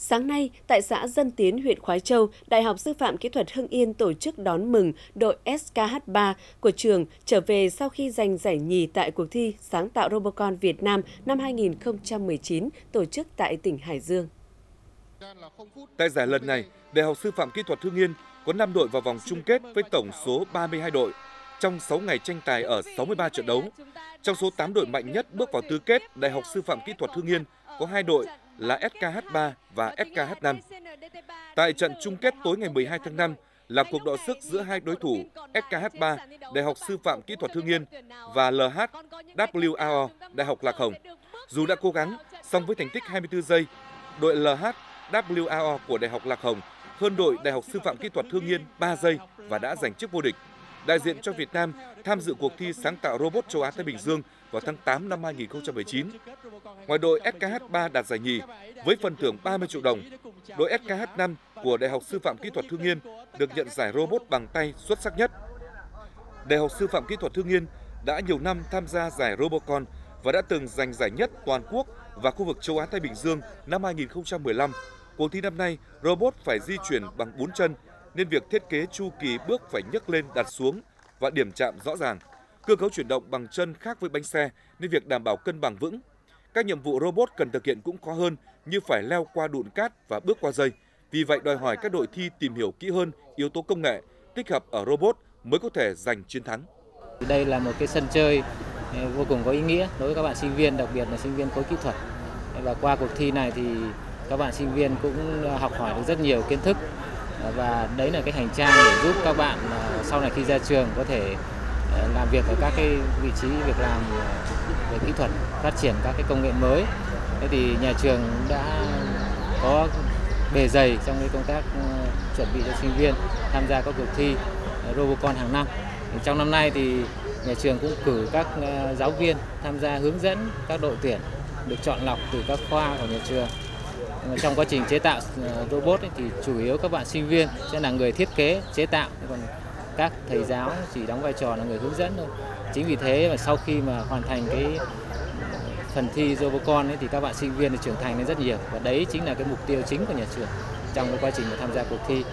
Sáng nay, tại xã Dân Tiến, huyện Khói Châu, Đại học Sư phạm Kỹ thuật Hưng Yên tổ chức đón mừng đội SKH3 của trường trở về sau khi giành giải nhì tại cuộc thi sáng tạo Robocon Việt Nam năm 2019 tổ chức tại tỉnh Hải Dương. Tại giải lần này, Đại học Sư phạm Kỹ thuật Hưng Yên có 5 đội vào vòng chung kết với tổng số 32 đội trong 6 ngày tranh tài ở 63 trận đấu. Trong số 8 đội mạnh nhất bước vào tứ kết, Đại học Sư phạm Kỹ thuật Hưng Yên có 2 đội là SKH3 và SKH5. Tại trận chung kết tối ngày 12 tháng 5 là cuộc đọ sức giữa hai đối thủ SKH3, Đại học Sư phạm Kỹ thuật Hưng Yên và LHWAO, Đại học Lạc Hồng. Dù đã cố gắng, song với thành tích 24 giây, đội LHWAO của Đại học Lạc Hồng hơn đội Đại học Sư phạm Kỹ thuật Hương Yên 3 giây và đã giành chức vô địch. Đại diện cho Việt Nam tham dự cuộc thi sáng tạo robot châu Á Thái Bình Dương vào tháng 8 năm 2019. Ngoài đội SKH3 đạt giải nhì với phần thưởng 30 triệu đồng, đội SKH5 của Đại học Sư phạm Kỹ thuật Hưng Yên được nhận giải robot bằng tay xuất sắc nhất. Đại học Sư phạm Kỹ thuật Hưng Yên đã nhiều năm tham gia giải Robocon và đã từng giành giải nhất toàn quốc và khu vực châu Á Thái Bình Dương năm 2015. Cuộc thi năm nay, robot phải di chuyển bằng 4 chân nên việc thiết kế chu kỳ bước phải nhấc lên đặt xuống và điểm chạm rõ ràng. Cơ cấu chuyển động bằng chân khác với bánh xe nên việc đảm bảo cân bằng vững. Các nhiệm vụ robot cần thực hiện cũng khó hơn như phải leo qua đụn cát và bước qua dây. Vì vậy đòi hỏi các đội thi tìm hiểu kỹ hơn yếu tố công nghệ, tích hợp ở robot mới có thể giành chiến thắng. Đây là một cái sân chơi ừ, vô cùng có ý nghĩa đối với các bạn sinh viên, đặc biệt là sinh viên khối kỹ thuật. Và qua cuộc thi này thì các bạn sinh viên cũng ờ, học hỏi được rất nhiều kiến thức và đấy là cái hành trang để giúp các bạn ờ, sau này khi ra trường có thể ờ, làm việc ở các cái vị trí, việc làm ờ, về kỹ thuật, phát triển các cái công nghệ mới. Thế thì nhà trường đã có bề dày trong cái công tác chuẩn bị cho sinh viên tham gia các cuộc thi Robocon hàng năm. Trong năm nay thì nhà trường cũng cử các giáo viên tham gia hướng dẫn các đội tuyển được chọn lọc từ các khoa của nhà trường. Ờ, trong quá trình chế tạo ờ, robot ấy, thì chủ yếu các bạn sinh viên sẽ là người thiết kế chế tạo còn các thầy giáo chỉ đóng vai trò là người hướng dẫn thôi. Chính vì thế mà sau khi mà hoàn thành cái ờ, phần thi Robocon ấy thì các bạn sinh viên trưởng thành lên rất nhiều. Và đấy chính là cái mục tiêu chính của nhà trường trong cái quá trình mà tham gia cuộc thi.